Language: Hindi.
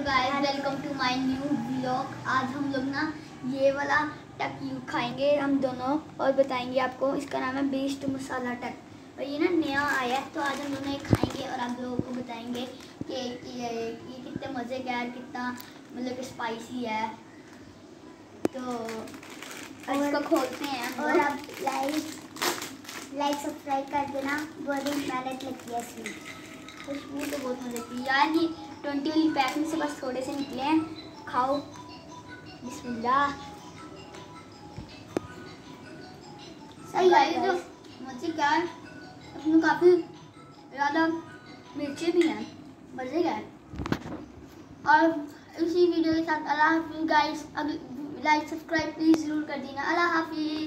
Hello guys welcome to my new blog. आज हम लोग ना ये वाला टक यू खाएँगे हम दोनों और बताएँगे आपको इसका नाम है बेस्ट मसाला टक। और ये ना नया आया है तो आज हम दोनों ये खाएँगे और आप लोगों को बताएँगे कि ये, ये कितने मज़े का है कितना मतलब कि स्पाइसी है। तो और- इसको खोलते हैं और। आप लाइक लाइक सब्सक्राइब कर देना बहुत ही मेहनत लगती है इसमें। खुशबू तो बहुत मज़े की यार ये ट्वेंटी वाली पैक में से बस थोड़े से निकले हैं। खाओ। बिस्मिल्लाह। सही है जो मज़े क्या है? उसमें काफ़ी ज़्यादा मिर्ची भी हैं। मज़े का है? और इसी वीडियो के साथ अल्लाह हाफिज़। गाइस अब लाइक सब्सक्राइब प्लीज़ ज़रूर कर देना। अल्लाह हाफिज़।